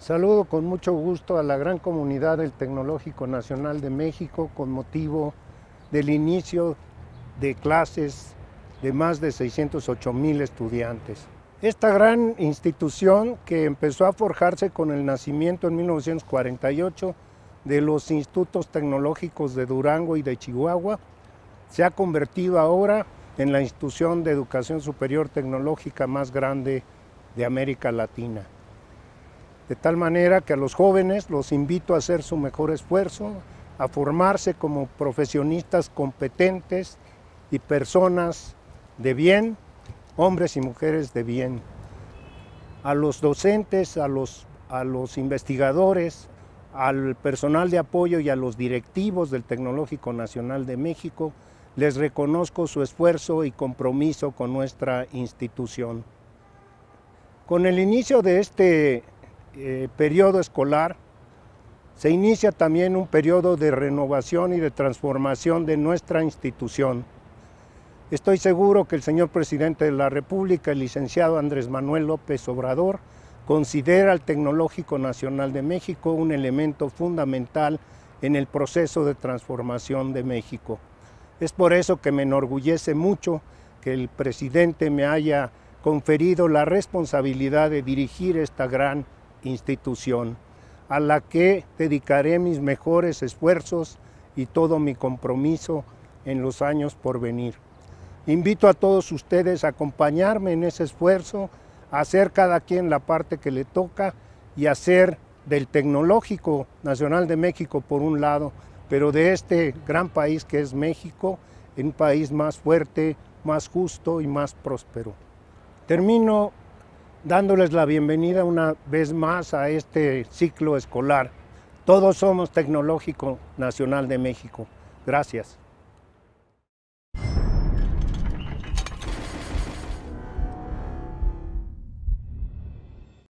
Saludo con mucho gusto a la gran comunidad del Tecnológico Nacional de México con motivo del inicio de clases de más de 608 mil estudiantes. Esta gran institución que empezó a forjarse con el nacimiento en 1948 de los institutos tecnológicos de Durango y de Chihuahua, se ha convertido ahora en la institución de educación superior tecnológica más grande de América Latina. De tal manera que a los jóvenes los invito a hacer su mejor esfuerzo, a formarse como profesionistas competentes y personas de bien, hombres y mujeres de bien. A los docentes, a los, a los investigadores, al personal de apoyo y a los directivos del Tecnológico Nacional de México, les reconozco su esfuerzo y compromiso con nuestra institución. Con el inicio de este eh, periodo escolar, se inicia también un periodo de renovación y de transformación de nuestra institución. Estoy seguro que el señor presidente de la República, el licenciado Andrés Manuel López Obrador, considera al Tecnológico Nacional de México un elemento fundamental en el proceso de transformación de México. Es por eso que me enorgullece mucho que el presidente me haya conferido la responsabilidad de dirigir esta gran institución, a la que dedicaré mis mejores esfuerzos y todo mi compromiso en los años por venir. Invito a todos ustedes a acompañarme en ese esfuerzo, a hacer cada quien la parte que le toca y hacer del Tecnológico Nacional de México por un lado, pero de este gran país que es México, un país más fuerte, más justo y más próspero. Termino dándoles la bienvenida una vez más a este ciclo escolar. Todos somos Tecnológico Nacional de México. Gracias.